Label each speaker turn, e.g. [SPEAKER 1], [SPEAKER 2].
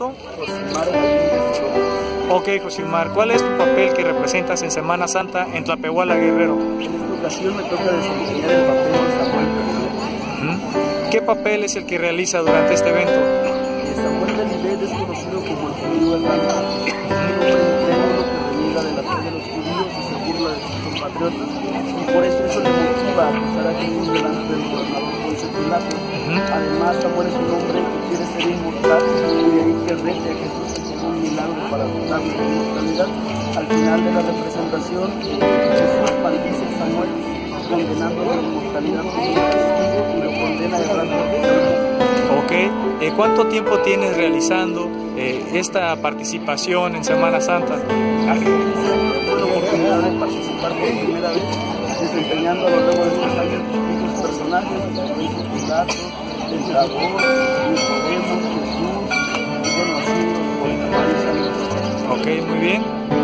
[SPEAKER 1] López.
[SPEAKER 2] Ok, Josimar, ¿cuál es tu papel que representas en Semana Santa en Tlapehuala Guerrero?
[SPEAKER 1] En esta ocasión me toca desempeñar el papel de Samuel Pérez.
[SPEAKER 2] ¿Qué papel es el que realiza durante este evento?
[SPEAKER 1] Eh, Samuel Belivet es conocido como el judío errante, un que de la fe de los judíos y se burla de sus compatriotas, y por eso eso le motiva a acusar a Jesús delante del gobernador Poncio Pilato. Además, Samuel es un hombre que quiere ser inmortal que a Jesús con un milagro para dotarle de inmortalidad. Al final de la representación, Jesús maldice a Samuel condenando la inmortalidad como un castigo y lo condena a eterno.
[SPEAKER 2] Ok, eh, ¿cuánto tiempo tienes realizando eh, esta participación en Semana Santa?
[SPEAKER 1] Hace 15 años tuve la oportunidad de participar por primera vez, desempeñando a lo largo de estos años distintos personajes, como Poncio Pilato, Tentador, Nicodemo, Jesús,
[SPEAKER 2] Muy bien.